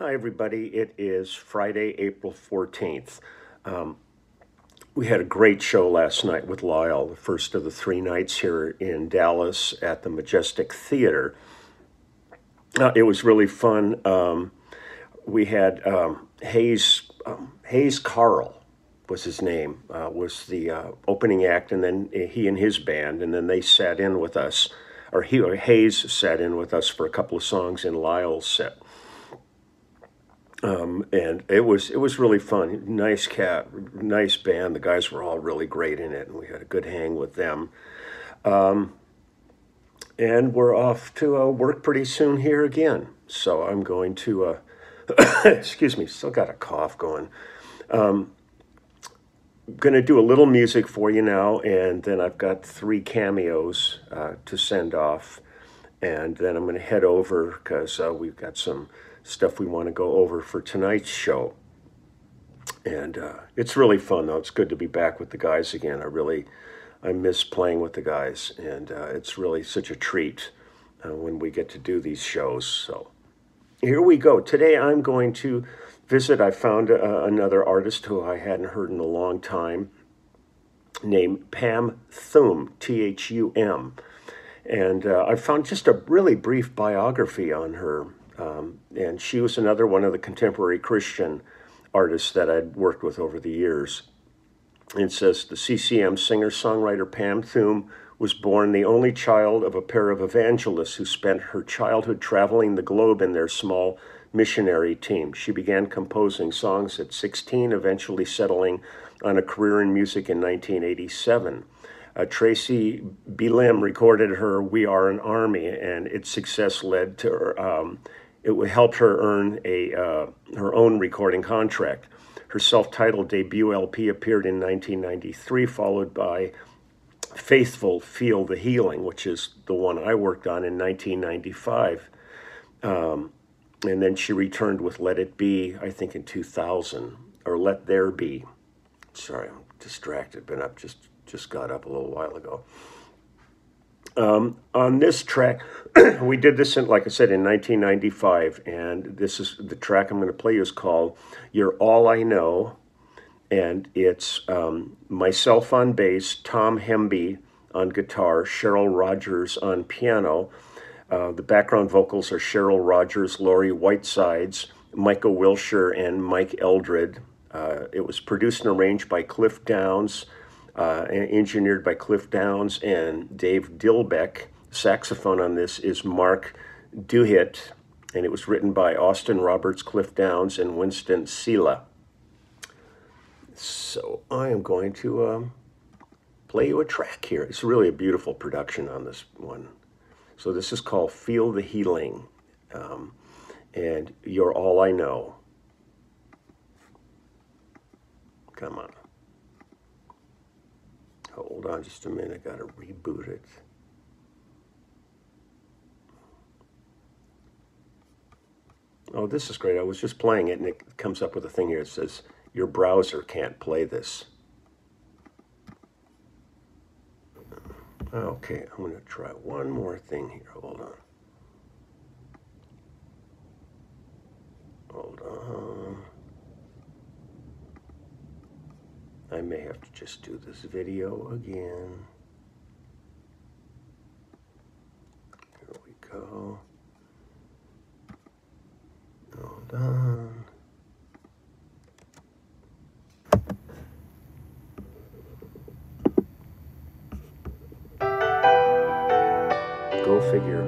Hi, everybody. It is Friday, April 14th. Um, we had a great show last night with Lyle, the first of the three nights here in Dallas at the Majestic Theater. Uh, it was really fun. Um, we had um, Hayes, um, Hayes Carll was his name, uh, was the uh, opening act, and then he and his band, and then they sat in with us, or he or Hayes sat in with us for a couple of songs in Lyle's set. Um, and it was it was really fun. Nice cat, nice band. The guys were all really great in it, and we had a good hang with them. Um, and we're off to uh, work pretty soon here again. So I'm going to, uh, excuse me, still got a cough going. Um, going to do a little music for you now, and then I've got three cameos uh, to send off, and then I'm going to head over because uh, we've got some stuff we want to go over for tonight's show. And uh, it's really fun, though. It's good to be back with the guys again. I really, I miss playing with the guys, and uh, it's really such a treat uh, when we get to do these shows. So here we go. Today I'm going to visit. I found uh, another artist who I hadn't heard in a long time, named Pam Thum, T H U M. And uh, I found just a really brief biography on her um, and she was another one of the contemporary Christian artists that I'd worked with over the years. It says the CCM singer songwriter Pam Thum was born the only child of a pair of evangelists who spent her childhood traveling the globe in their small missionary team. She began composing songs at 16, eventually settling on a career in music in 1987. Uh, Tracy Belim recorded her We Are an Army, and its success led to her, um, it helped her earn a uh, her own recording contract. Her self-titled debut LP appeared in 1993, followed by Faithful Feel the Healing, which is the one I worked on in 1995. Um, and then she returned with Let It Be, I think in 2000, or Let There Be. Sorry, I'm distracted. Been up just just got up a little while ago. Um, on this track, we did this in, like I said, in 1995, and this is the track I'm going to play is called "You're All I Know," and it's um, myself on bass, Tom Hemby on guitar, Cheryl Rogers on piano. Uh, the background vocals are Cheryl Rogers, Laurie Whitesides, Michael Wilshire, and Mike Eldred. Uh, it was produced and arranged by Cliff Downs uh, engineered by Cliff Downs and Dave Dillbeck. Saxophone on this is Mark Douthit, and it was written by Austin Roberts, Cliff Downs, and Winston Sila. So I am going to um, play you a track here. It's really a beautiful production on this one. So this is called Feel the Healing, um, and You're All I Know. Come on. Hold on just a minute, I gotta reboot it. Oh, this is great. I was just playing it and it comes up with a thing here. It says, your browser can't play this. Okay, I'm to try one more thing here. Hold on. Hold on. I may have to just do this video again. Here we go. Hold on. Go figure.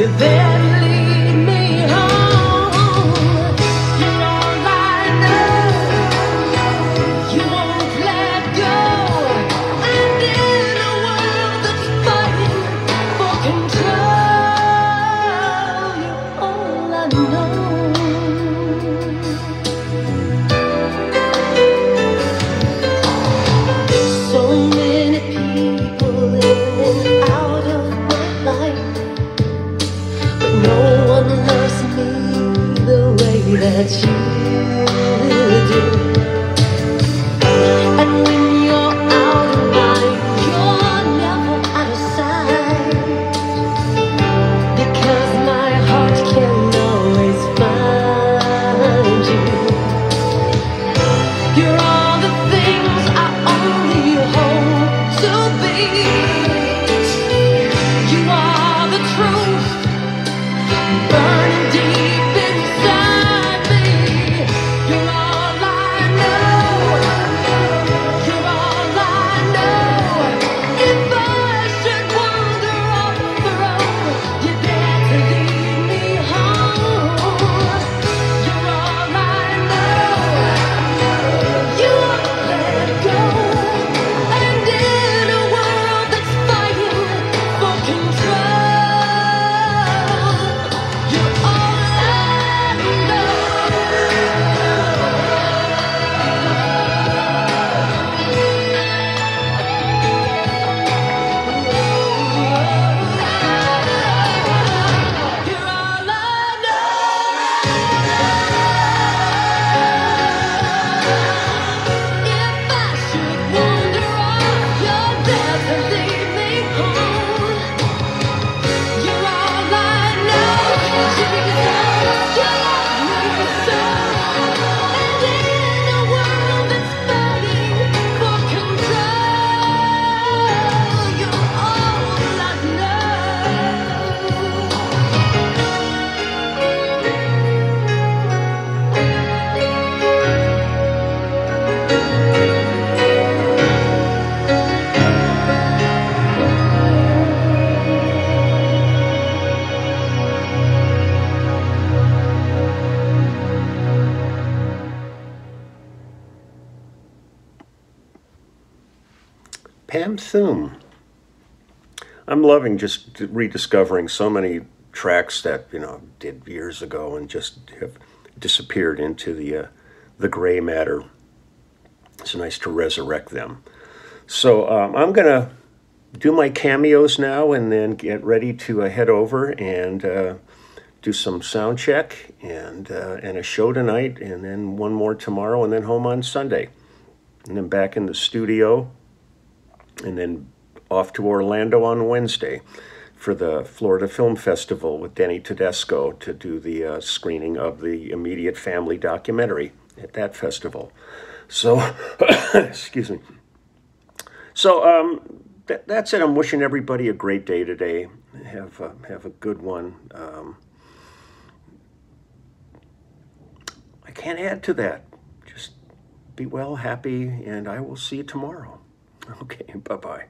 You barely that you Pam Thum. I'm loving just rediscovering so many tracks that you know did years ago and just have disappeared into the uh, the gray matter. It's nice to resurrect them. So um, I'm gonna do my cameos now and then get ready to uh, head over and uh, do some sound check and uh, and a show tonight and then one more tomorrow and then home on Sunday and then back in the studio and then off to Orlando on Wednesday for the Florida Film Festival with Denny Tedesco to do the uh, screening of the immediate family documentary at that festival. So, excuse me. So um, that, that's it. I'm wishing everybody a great day today. Have a, have a good one. Um, I can't add to that. Just be well, happy, and I will see you tomorrow. Okay, bye bye.